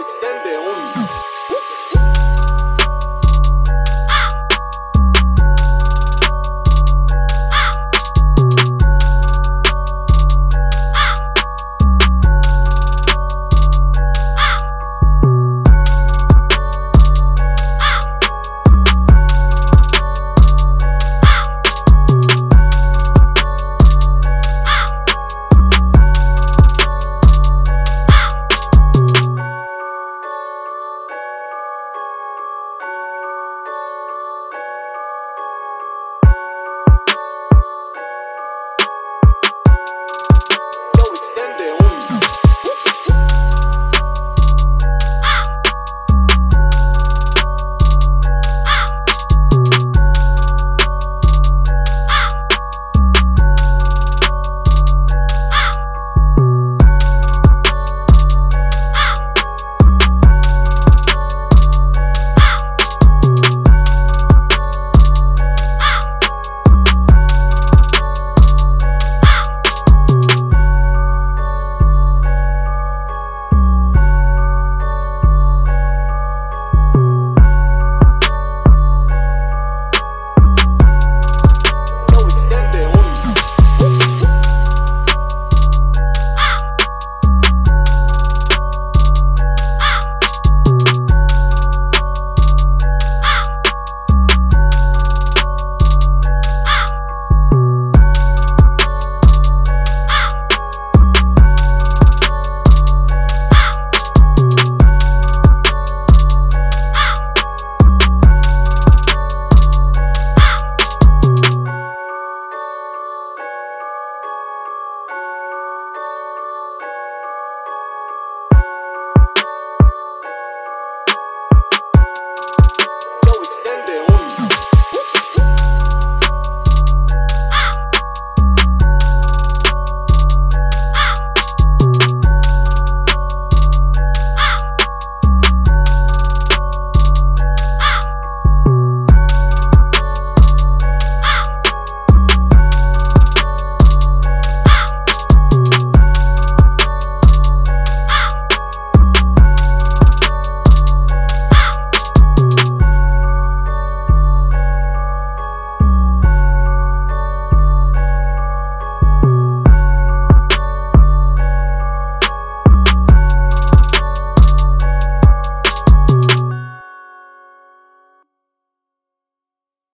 Extend their own.